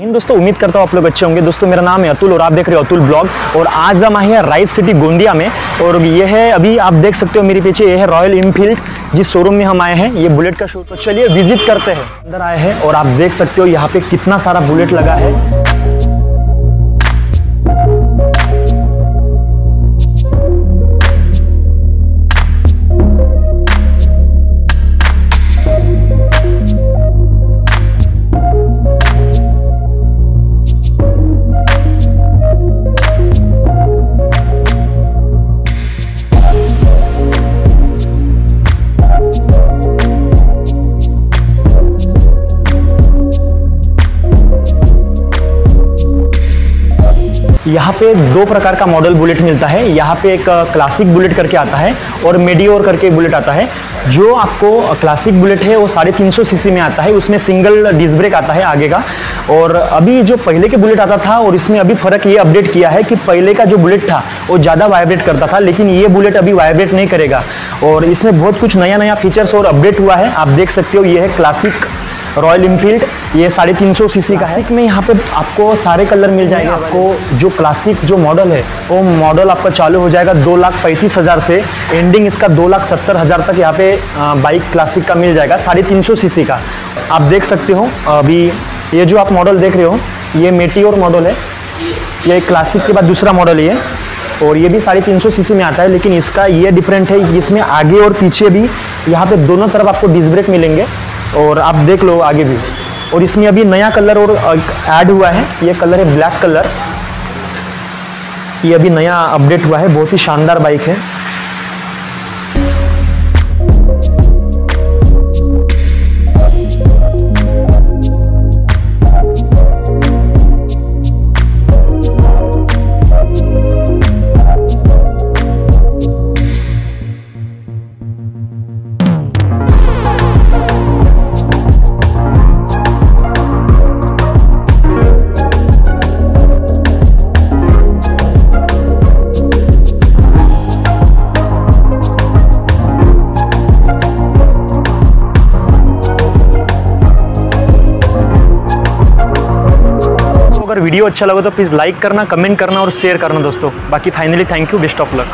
इन दोस्तों, उम्मीद करता हूँ आप लोग अच्छे होंगे। दोस्तों, मेरा नाम है अतुल और आप देख रहे हो अतुल ब्लॉग। और आज हम आए हैं राइट सिटी गोंदिया में। और ये है, अभी आप देख सकते हो मेरे पीछे, ये है रॉयल इनफील्ड जिस शोरूम में हम आए हैं। ये बुलेट का शोरूम तो चलिए विज़िट करते हैं। अंदर आए हैं और आप देख सकते हो यहाँ पे कितना सारा बुलेट लगा है। यहाँ पे दो प्रकार का मॉडल बुलेट मिलता है। यहाँ पे एक क्लासिक बुलेट करके आता है और मेडियोर करके बुलेट आता है। जो आपको क्लासिक बुलेट है, वो साढ़े तीन सौ सीसी में आता है। उसमें सिंगल डिस्क ब्रेक आता है आगे का। और अभी जो पहले के बुलेट आता था और इसमें अभी फ़र्क ये अपडेट किया है कि पहले का जो बुलेट था, वो ज़्यादा वाइब्रेट करता था, लेकिन ये बुलेट अभी वाइब्रेट नहीं करेगा। और इसमें बहुत कुछ नया नया फीचर्स और अपडेट हुआ है। आप देख सकते हो, ये है क्लासिक रॉयल इनफील्ड ये साढ़े तीन सौ सी सी का है। में यहाँ पे आपको सारे कलर मिल जाएँगे। आपको जो क्लासिक जो मॉडल है वो मॉडल आपका चालू हो जाएगा दो लाख पैंतीस हज़ार से। एंडिंग इसका दो लाख सत्तर हज़ार तक यहाँ पे बाइक क्लासिक का मिल जाएगा साढ़े तीन सौ सी का। आप देख सकते हो अभी ये जो आप मॉडल देख रहे हो ये मेटियोर मॉडल है। ये क्लासिक के बाद दूसरा मॉडल ये और ये भी साढ़े तीन सौ सी में आता है लेकिन इसका ये डिफरेंट है इसमें आगे और पीछे भी यहाँ पे दोनों तरफ़ आपको डिस्क ब्रेक मिलेंगे। और आप देख लो आगे भी। और इसमें अभी नया कलर और ऐड हुआ है। ये कलर है ब्लैक कलर। ये अभी नया अपडेट हुआ है। बहुत ही शानदार बाइक है। वीडियो अच्छा लगा तो प्लीज़ लाइक करना, कमेंट करना और शेयर करना दोस्तों। बाकी finally thank you, best of luck.